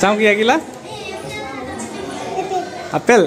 চাওঁ কি আঁকিলা? আপেল।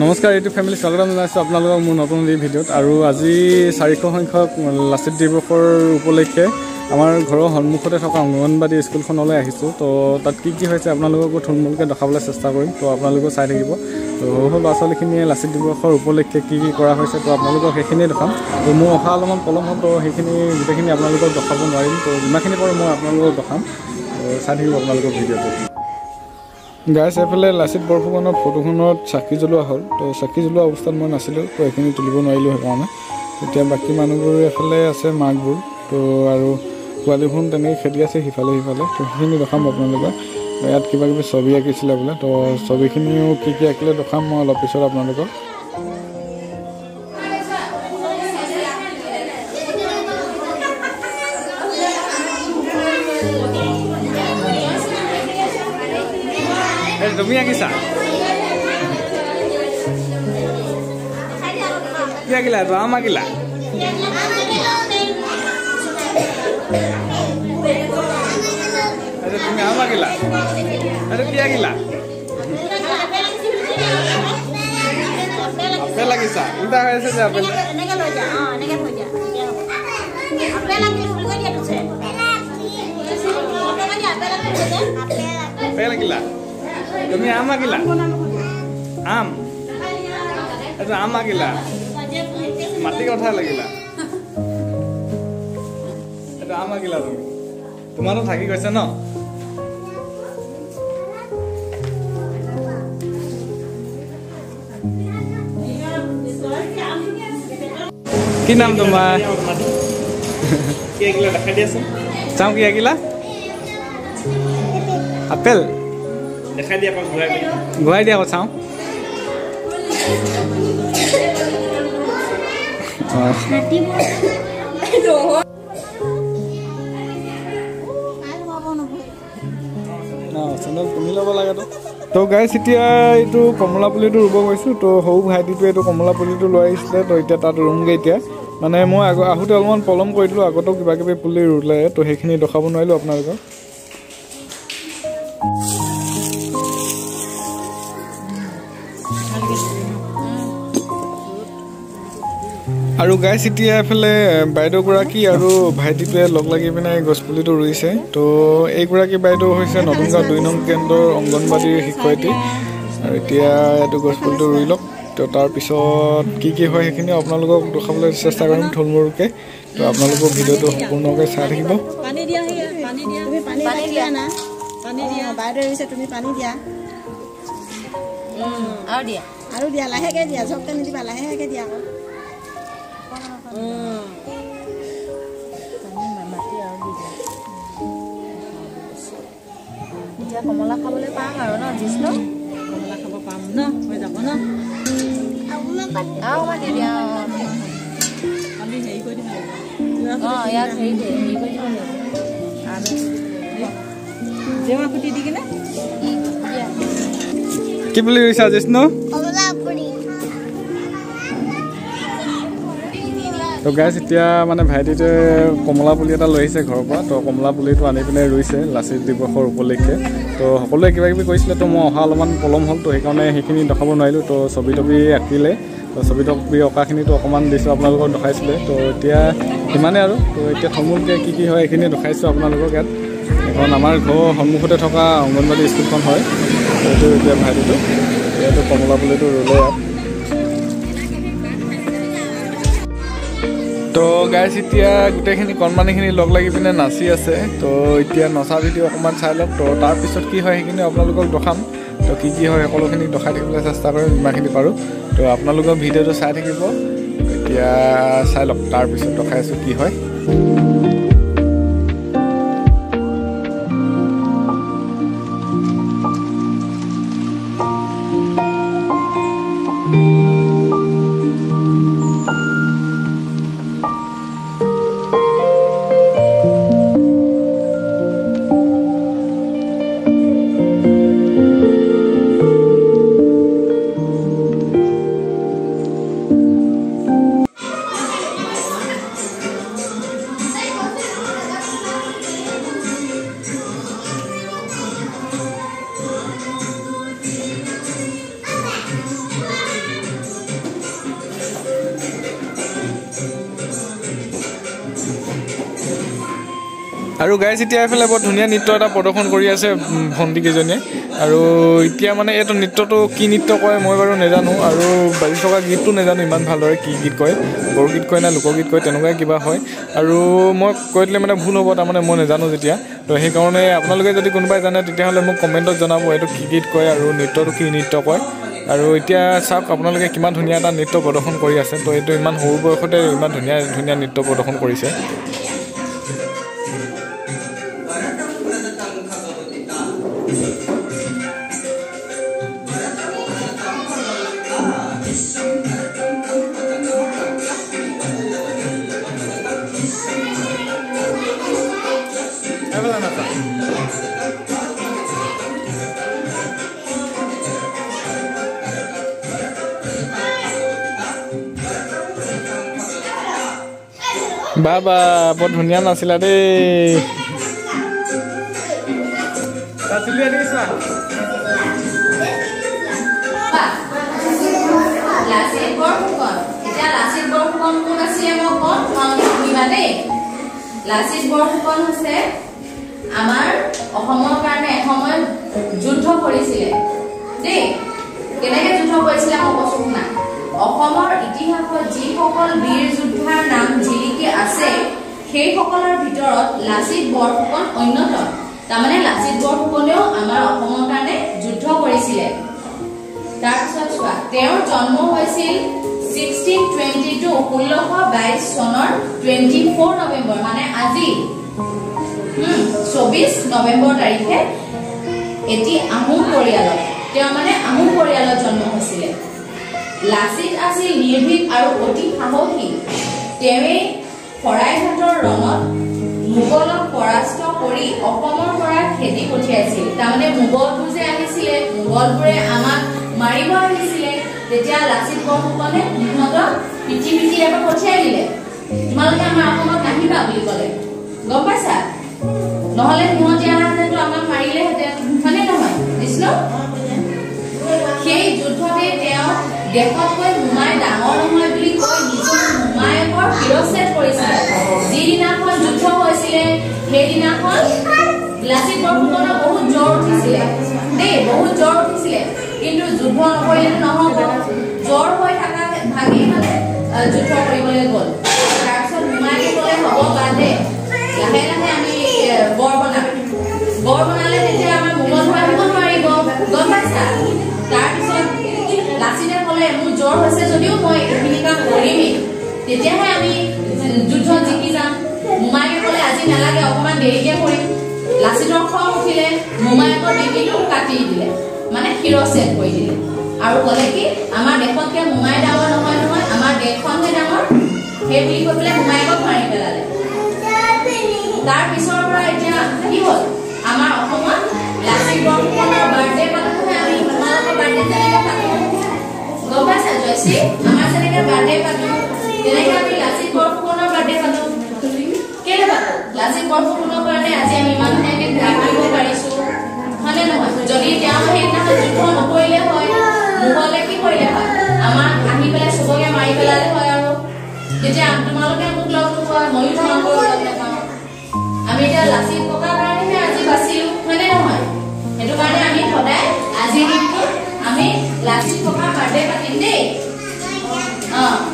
নমস্কাৰ এইটো ফেমিলি স্বাগতম জনাইছোঁ আপোনালোকক মোৰ নতুন এই ভিডিঅ'ত। আৰু আজি চাৰিশ সংখ্যক লাচিত দিৱসৰ উপলক্ষে আমাৰ ঘৰৰ সন্মুখতে থকা অংগনবাদী স্কুলখনলৈ আহিছোঁ। তো তাত কি কি হৈছে আপোনালোককো থুলমূলকৈ দেখাবলৈ চেষ্টা কৰিম। তো আপোনালোকেও চাই থাকিব। তো সৰু সৰু ল'ৰা ছোৱালীখিনিয়ে লাচিত দিৱসৰ উপলক্ষে কি কি কৰা হৈছে তো আপোনালোকক সেইখিনিয়ে দেখাম। তো মোৰ অহা অলপমান পলম হ'ল তো সেইখিনি গোটেইখিনি আপোনালোকক দেখাব নোৱাৰিম। তো যিমানখিনি পাৰোঁ মই আপোনালোকক দেখাম। চাই থাকিব আপোনালোকৰ ভিডিঅ'টো। গাইছ এইফালে লাচিত বৰফুকনৰ ফটোখনত চাকি জ্বলোৱা হ'ল। তো চাকি জ্বলোৱা অৱস্থাত মই নাছিলোঁ তো সেইখিনি তুলিব নোৱাৰিলোঁ সেইকাৰণে। এতিয়া বাকী মানুহবোৰ এফালে আছে মাকবোৰ। তো আৰু পোৱালিবোৰ তেনেকৈ খেলি আছে সিফালে সিফালে তো সেইখিনি দেখাম আপোনালোকক। ইয়াত কিবা কিবি ছবি আঁকিছিলে বোলে তো ছবিখিনিও কি কি আঁকিলে দেখাম মই অলপ পিছত আপোনালোকক। তুমি আঁকিছা? কি আঁকিলা? তো আম আঁকিলা। আচ্ছা তুমি আম আঁকিলা আচ্ছা কি আঁকিলা আপেল আঁকিছা উল্টা হৈ আছে যে আপেল আপেল আঁকিলা তুমি আম আঁকিলা আম আম আঁকিলা মাটি কথা লাগিলা আম আঁকিলা তুমি তোমাৰতো থাকি গৈছে ন? কি নাম তোমাৰ? চাওঁ কি আঁকিলা আপেল। ঘূৰাই দিয়া আকৌ চাওঁ। অঁ পিন্ধি ল'ব লাগেতো তো। গাইছ এতিয়া এইটো কমলা পুলিটো ৰুব গৈছোঁ তো সৰু ভাইটিটোৱে এইটো কমলা পুলিটো লৈ আহিছিলে তো এতিয়া তাত ৰুমগৈ এতিয়া। মানে মই আগ আহোঁতে অলপমান পলম কৰি দিলোঁ আগতেও কিবা কিবি পুলি ৰুলে তো সেইখিনি দেখাব নোৱাৰিলোঁ আপোনালোকক। আৰু গাইছ এতিয়া এইফালে বাইদেউগৰাকী আৰু ভাইটিটোৱে লগ লাগি পিনে গছপুলিটো ৰুইছে। তো এইগৰাকী বাইদেউ হৈছে নতুনগাঁও দুই নং কেন্দ্ৰৰ অংগনবাদীৰ শিক্ষয়িত্ৰী। আৰু এতিয়া এইটো গছপুলিটো ৰুই লওক। তো তাৰপিছত কি কি হয় সেইখিনি আপোনালোকক দেখাবলৈ চেষ্টা কৰিম থুলমূলকৈ তো আপোনালোকৰ ভিডিঅ'টো সম্পূৰ্ণকৈ চাই থাকিব। পানী দিয়া পানী দিয়া। তুমি পানী পানী দিয়া না? আৰু এতিয়া কমলা খাবলৈ পাম আৰু ন জিষ্ণু কমলা খাব পাম ন হৈ যাব ন? আৰু অকণমান দি দিয়া আমি হেৰি কৰি দিম অঁ অঁ ইয়াক হেৰি দে হেৰি কৰি দিব লাগিব। জেৱা ফুটি দি কিনে? দিয়া। কি বুলি ৰুইছা জিষ্ণু তো গাইজ এতিয়া মানে ভাইটিটোৱে কমলা পুলি এটা লৈ আহিছে ঘৰৰ পৰা। তো কমলা পুলিটো আনি পিনে ৰুইছে লাচিত দিৱসৰ উপলক্ষে। তো সকলোৱে কিবা কিবি কৰিছিলে তো মই অহা অলপমান পলম হ'ল তো সেইকাৰণে সেইখিনি দেখাব নোৱাৰিলোঁ। তো ছবি তবি আঁকিলে তো ছবি তবি অঁকাখিনিতো অকণমান দিছোঁ আপোনালোকক দেখাইছিলে। তো এতিয়া সিমানেই আৰু। তো এতিয়া থমূলকৈ কি কি হয় সেইখিনি দেখাইছোঁ আপোনালোকক ইয়াত। এখন আমাৰ ঘৰৰ সন্মুখতে থকা অংগনবাদী স্কুলখন হয়। এইটো এতিয়া ভাইটিটো এতিয়াতো কমলা পুলিটো ৰুলে ইয়াত। তো গাইজ এতিয়া গোটেইখিনি কণমানিখিনি লগ লাগি পিনে নাচি আছে তো এতিয়া নচা ভিডিঅ' অকণমান চাই লওক। তো তাৰপিছত কি হয় সেইখিনি আপোনালোকক দেখাম। তো কি কি হয় সকলোখিনি দেখাই থাকিবলৈ চেষ্টা কৰিম যিমানখিনি পাৰোঁ। তো আপোনালোকৰ ভিডিঅ'টো চাই থাকিব। এতিয়া চাই লওক তাৰপিছত দেখাই আছোঁ কি হয়। আৰু গাইজ এতিয়া এইফালে বৰ ধুনীয়া নৃত্য এটা প্ৰদৰ্শন কৰি আছে ভণ্টিকেইজনীয়ে আৰু এতিয়া মানে এইটো নৃত্যটো কি নৃত্য কয় মই বাৰু নাজানো আৰু বাজি থকা গীতটো নাজানো ইমান ভালদৰে কি গীত কয় বৰগীত কয় নে লোকগীত কয় তেনেকুৱাই কিবা হয়। আৰু মই কৈ দিলে মানে ভুল হ'ব তাৰমানে মই নাজানো যেতিয়া। তো সেইকাৰণে আপোনালোকে যদি কোনোবাই জানে তেতিয়াহ'লে মোক কমেণ্টত জনাব এইটো কি গীত কয় আৰু নৃত্যটো কি নৃত্য কয়। আৰু এতিয়া চাওক আপোনালোকে কিমান ধুনীয়া এটা নৃত্য প্ৰদৰ্শন কৰি আছে তো এইটো ইমান সৰু বয়সতে ইমান ধুনীয়া ধুনীয়া নৃত্য প্ৰদৰ্শন কৰিছে। ধুনীয়া দেই। লাচিত বৰফুকন কোন আছিলে? মই কম তোমালোকে শুনিবা দেই। লাচিত বৰফুকন হৈছে আমাৰ অসমৰ কাৰণে এসময়ত যুদ্ধ কৰিছিলে। দেই কেনেকে যুদ্ধ কৰিছিলে মই কৈছো শুনা। অসমৰ ইতিহাসত যিসকল বীৰ যোদ্ধাৰ নাম জিলিকি আছে সেইসকলৰ ভিতৰত লাচিত বৰফুকন অন্যতম। তাৰমানে লাচিত বৰফুকনেও আমাৰ অসমৰ কাৰণে যুদ্ধ কৰিছিলে। তাৰপিছত চোৱা তেওঁৰ জন্ম হৈছিল টুৱেণ্টি টু ষোল্লশ বাইছ চনৰ টুৱেণ্টি ফ'ৰ নৱেম্বৰ মানে আজি। চৌবিছ নৱেম্বৰ তাৰিখে এটি আহোম পৰিয়ালত তেওঁ মানে আহোম পৰিয়ালত জন্ম হৈছিলে। লাচিত আছিল নিৰ্ভীক আৰু অতি সাহসী। তেওঁৱেই শৰাইঘাটৰ ৰণত মোগলক পৰাস্ত কৰি অসমৰ পৰা খেদি পঠিয়াইছিল। তাৰমানে মোগলবোৰ যে আহিছিলে মোগলবোৰে আমাক মাৰিব আহিছিলে তেতিয়া লাচিত বৰফুকনে সিহঁতক পিটি পিটি এবাৰ পঠিয়াই দিলে। তোমালোকে আমাৰ অসমত নাহিবা বুলি ক'লে। গম পাইছা? নহলে সিহঁতি আহাহেঁতেনতো আমাক মাৰিলেহেঁতেন হয়নে নহয়? বিষ্ণু? সেই যুদ্ধতে তেওঁ দেশতকৈ মোমাই ডাঙৰ নহয় বুলি কৈ নিজৰ মোমায়েকৰ শিৰচ্ছেদ কৰিছিলে যিদিনাখন যুদ্ধ হৈছিলে সেইদিনাখন লাচিত বৰফুকনৰ বহুত জ্বৰ উঠিছিলে। দেই বহুত জ্বৰ উঠিছিলে। কিন্তু যুদ্ধ নকৰিলেতো নহ'ব। জ্বৰ হৈ থকা ভাগি মানে যুদ্ধ কৰিবলৈ গ'ল। তেতিয়াহে আমি যুদ্ধত জিকি যাম। মোমায়েকে ক'লে আজি নালাগে অকণমান দেৰিকে কৰিম। লাচিতৰ খং উঠিলে মোমায়েকৰ ডিঙিটো কাটি দিলে। মানে শিৰচ্ছেদ কৰি দিলে। আৰু ক'লে কি আমাৰ দেশতকে মোমাই ডাঙৰ নহয় নহয় আমাৰ দেশখনহে ডাঙৰ সেই বুলি কৈ পেলাই মোমায়েকক মাৰি পেলালে। তাৰ পিছৰ পৰা এতিয়া কি হ'ল? আমাৰ অসমত লাচিত বৰফুকনৰ বাৰ্থডে পাতোহে আমি তোমালোকৰ বাৰ্থডে যেনেকে পাতো। গম পাইছা জয়শ্ৰী? আমাৰ যেনেকে বাৰ্থডে পাতো লাচিত বৰফুকনৰ বাৰ্থডে পাতো কেলে পাতো লাচিত বৰফুকনৰ কাৰণে আজি আমি ইমান ধুনীয়াকে ঘূৰি ফুৰিব পাৰিছো হয়নে নহয় যদি তেওঁ সেইদিনাখন যুদ্ধ নকৰিলে হয় মোগলে কি কৰিলে হয় আমাক আহি পেলাই চবকে মাৰি পেলালে হয় আৰু তেতিয়া তোমালোকে মোক লগ নোপোৱা ময়ো তোমালোকক লগ নাপাওঁ আমি এতিয়া লাচিত ককাৰ কাৰণেহে আজি বাচিলো হয়নে নহয় সেইটো কাৰণে আমি সদায় আজিৰ দিনটোত আমি লাচিত ককাৰ বাৰ্থডে পাতিম দেই। অ।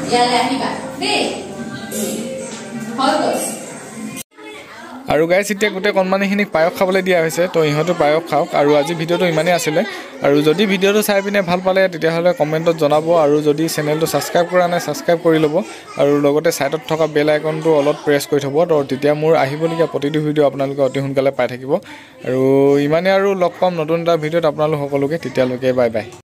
আৰু গাইছ এতিয়া গোটেই কণমানিখিনিক পায়স খাবলৈ দিয়া হৈছে তো ইহঁতো পায়স খাওক। আৰু আজি ভিডিঅ'টো ইমানেই আছিলে। আৰু যদি ভিডিঅ'টো চাই পিনে ভাল পালে তেতিয়াহ'লে কমেণ্টত জনাব। আৰু যদি চেনেলটো ছাবস্ক্ৰাইব কৰা নাই ছাবস্ক্ৰাইব কৰি ল'ব। আৰু লগতে ছাইডত থকা বেল আইকনটো অলপ প্ৰেছ কৰি থ'ব। তো তেতিয়া মোৰ আহিবলগীয়া প্ৰতিটো ভিডিঅ' আপোনালোকে অতি সোনকালে পাই থাকিব। আৰু ইমানেই আৰু লগ পাম নতুন এটা ভিডিঅ'ত আপোনালোক সকলোকে। তেতিয়ালৈকে বাই বাই